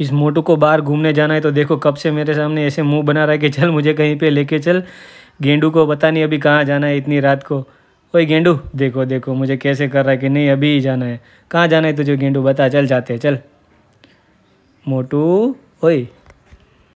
इस मोटू को बाहर घूमने जाना है तो देखो कब से मेरे सामने ऐसे मुँह बना रहा है कि चल मुझे कहीं पे लेके चल। गेंडू को पता नहीं अभी कहाँ जाना है इतनी रात को। ओए गेंडू, देखो देखो, मुझे कैसे कर रहा है कि नहीं, अभी ही जाना है। कहाँ जाना है तुझे गेंडू? बता, चल जाते चल। मोटू, ओए।